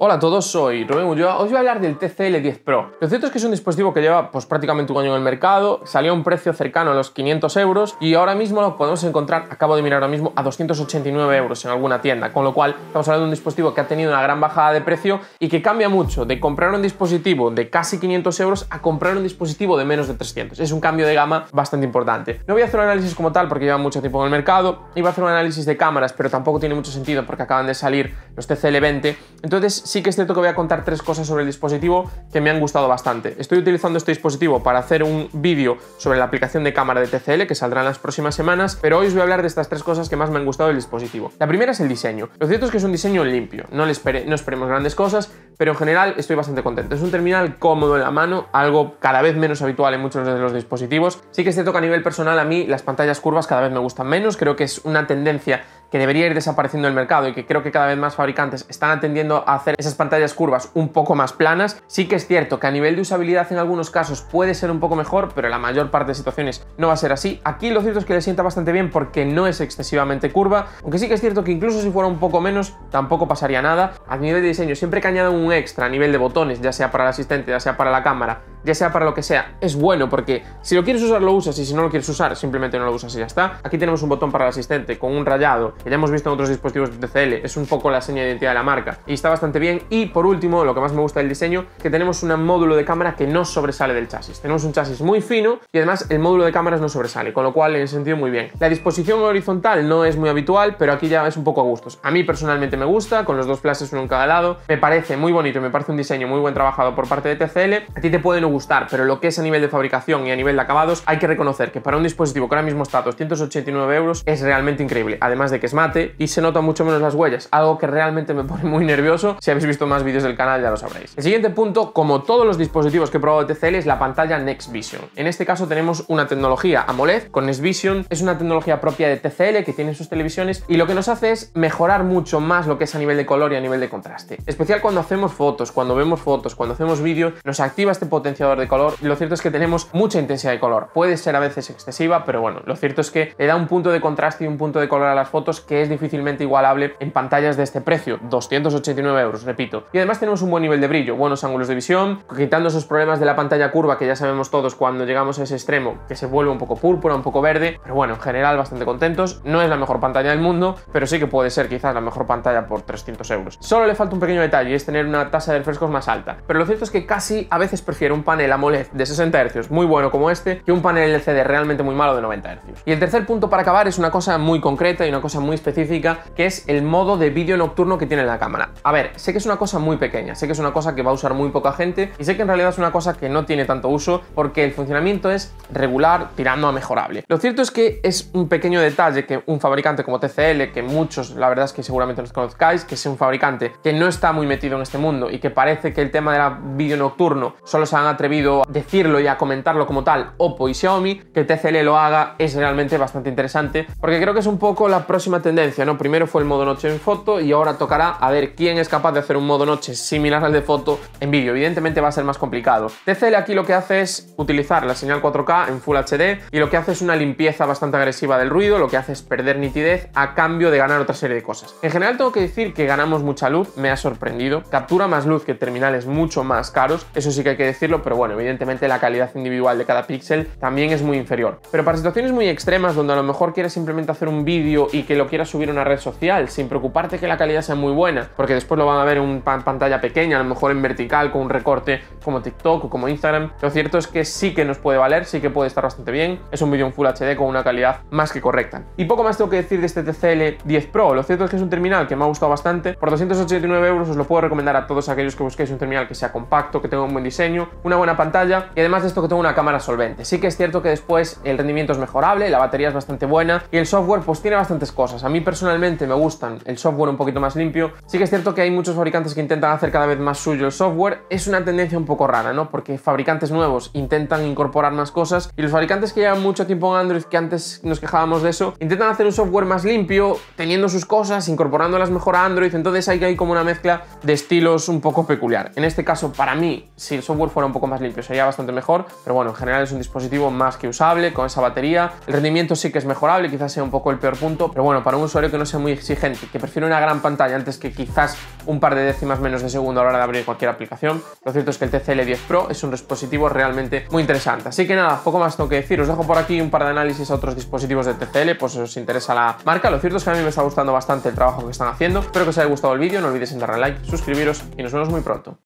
Hola a todos, soy Rubén Ulloa. Os voy a hablar del TCL 10 Pro. Lo cierto es que es un dispositivo que lleva pues, prácticamente un año en el mercado, salió a un precio cercano a los 500 euros y ahora mismo lo podemos encontrar, acabo de mirar ahora mismo, a 289 euros en alguna tienda, con lo cual estamos hablando de un dispositivo que ha tenido una gran bajada de precio y que cambia mucho de comprar un dispositivo de casi 500 euros a comprar un dispositivo de menos de 300. Es un cambio de gama bastante importante. No voy a hacer un análisis como tal porque lleva mucho tiempo en el mercado, iba a hacer un análisis de cámaras, pero tampoco tiene mucho sentido porque acaban de salir los TCL 20. Entonces sí que es cierto que voy a contar tres cosas sobre el dispositivo que me han gustado bastante. Estoy utilizando este dispositivo para hacer un vídeo sobre la aplicación de cámara de TCL que saldrá en las próximas semanas, pero hoy os voy a hablar de estas tres cosas que más me han gustado del dispositivo. La primera es el diseño. Lo cierto es que es un diseño limpio, no, le no esperemos grandes cosas, pero en general estoy bastante contento. Es un terminal cómodo en la mano, algo cada vez menos habitual en muchos de los dispositivos. Sí que es cierto que a nivel personal a mí las pantallas curvas cada vez me gustan menos, creo que es una tendencia que debería ir desapareciendo del mercado y que creo que cada vez más fabricantes están atendiendo a hacer esas pantallas curvas un poco más planas. Sí que es cierto que a nivel de usabilidad en algunos casos puede ser un poco mejor, pero en la mayor parte de situaciones no va a ser así. Aquí lo cierto es que le sienta bastante bien porque no es excesivamente curva, aunque sí que es cierto que incluso si fuera un poco menos tampoco pasaría nada. A nivel de diseño, siempre que añadan un extra a nivel de botones, ya sea para el asistente, ya sea para la cámara, ya sea para lo que sea, es bueno porque si lo quieres usar lo usas y si no lo quieres usar simplemente no lo usas y ya está. Aquí tenemos un botón para el asistente con un rayado que ya hemos visto en otros dispositivos de TCL, es un poco la seña de identidad de la marca y está bastante bien. Y por último, lo que más me gusta del diseño, que tenemos un módulo de cámara que no sobresale del chasis. Tenemos un chasis muy fino y además el módulo de cámaras no sobresale, con lo cual en ese sentido muy bien. La disposición horizontal no es muy habitual, pero aquí ya es un poco a gustos. A mí personalmente me gusta, con los dos flashes uno en cada lado, me parece muy bonito, me parece un diseño muy buen trabajado por parte de TCL. A ti te puede no gustar, pero lo que es a nivel de fabricación y a nivel de acabados, hay que reconocer que para un dispositivo que ahora mismo está a 289 euros es realmente increíble. Además de que es mate y se nota mucho menos las huellas, algo que realmente me pone muy nervioso. Si habéis visto más vídeos del canal ya lo sabréis. El siguiente punto, como todos los dispositivos que he probado de TCL, es la pantalla Next Vision. En este caso tenemos una tecnología AMOLED con Next Vision, es una tecnología propia de TCL que tiene sus televisiones y lo que nos hace es mejorar mucho más lo que es a nivel de color y a nivel de contraste. Especial cuando hacemos fotos, cuando vemos fotos, cuando hacemos vídeos, nos activa este potenciador de color lo cierto es que tenemos mucha intensidad de color. Puede ser a veces excesiva, pero bueno, lo cierto es que le da un punto de contraste y un punto de color a las fotos que es difícilmente igualable en pantallas de este precio, 289 euros, repito. Y además tenemos un buen nivel de brillo, buenos ángulos de visión, quitando esos problemas de la pantalla curva que ya sabemos todos cuando llegamos a ese extremo, que se vuelve un poco púrpura, un poco verde, pero bueno, en general bastante contentos. No es la mejor pantalla del mundo, pero sí que puede ser quizás la mejor pantalla por 300 euros. Solo le falta un pequeño detalle, es tener una tasa de refrescos más alta, pero lo cierto es que casi a veces prefiero un panel AMOLED de 60 Hz muy bueno como este que un panel LCD realmente muy malo de 90 Hz. Y el tercer punto para acabar es una cosa muy concreta y una cosa muy específica que es el modo de vídeo nocturno que tiene la cámara. A ver, sé que es una cosa muy pequeña, sé que es una cosa que va a usar muy poca gente y sé que en realidad es una cosa que no tiene tanto uso porque el funcionamiento es regular tirando a mejorable. Lo cierto es que es un pequeño detalle que un fabricante como TCL, que muchos la verdad es que seguramente los conozcáis, que es un fabricante que no está muy metido en este mundo y que parece que el tema del vídeo nocturno solo se han atrevido a decirlo y a comentarlo como tal Oppo y Xiaomi, que TCL lo haga es realmente bastante interesante porque creo que es un poco la próxima tendencia, ¿no? Primero fue el modo noche en foto y ahora tocará a ver quién es capaz de hacer un modo noche similar al de foto en vídeo. Evidentemente va a ser más complicado. TCL aquí lo que hace es utilizar la señal 4K en Full HD y lo que hace es una limpieza bastante agresiva del ruido, lo que hace es perder nitidez a cambio de ganar otra serie de cosas. En general tengo que decir que ganamos mucha luz, me ha sorprendido. Captura más luz que terminales mucho más caros, eso sí que hay que decirlo, pero bueno, evidentemente la calidad individual de cada píxel también es muy inferior. Pero para situaciones muy extremas donde a lo mejor quieres simplemente hacer un vídeo y que lo quieras subir a una red social sin preocuparte que la calidad sea muy buena, porque después lo van a ver en pantalla pequeña, a lo mejor en vertical con un recorte como TikTok o como Instagram, lo cierto es que sí que nos puede valer, sí que puede estar bastante bien. Es un vídeo en Full HD con una calidad más que correcta. Y poco más tengo que decir de este TCL 10 Pro. Lo cierto es que es un terminal que me ha gustado bastante. Por 289 euros os lo puedo recomendar a todos aquellos que busquéis un terminal que sea compacto, que tenga un buen diseño, una buena pantalla y además de esto que tenga una cámara solvente. Sí que es cierto que después el rendimiento es mejorable, la batería es bastante buena y el software pues tiene bastantes cosas. A mí personalmente me gustan el software un poquito más limpio. Sí que es cierto que hay muchos fabricantes que intentan hacer cada vez más suyo el software. Es una tendencia un poco rara, ¿no? Porque fabricantes nuevos intentan incorporar más cosas y los fabricantes que llevan mucho tiempo en Android, que antes nos quejábamos de eso, intentan hacer un software más limpio, teniendo sus cosas, incorporándolas mejor a Android. Entonces hay, hay como una mezcla de estilos un poco peculiar. En este caso, para mí, si el software fuera un poco más limpio, sería bastante mejor, pero bueno, en general es un dispositivo más que usable, con esa batería. El rendimiento sí que es mejorable, quizás sea un poco el peor punto, pero bueno, para un usuario que no sea muy exigente, que prefiere una gran pantalla antes que quizás un par de décimas menos de segundo a la hora de abrir cualquier aplicación, lo cierto es que el TCL 10 Pro es un dispositivo realmente muy interesante. Así que nada, poco más tengo que decir, os dejo por aquí un par de análisis a otros dispositivos de TCL, pues si os interesa la marca. Lo cierto es que a mí me está gustando bastante el trabajo que están haciendo. Espero que os haya gustado el vídeo, no olvidéis darle like, suscribiros y nos vemos muy pronto.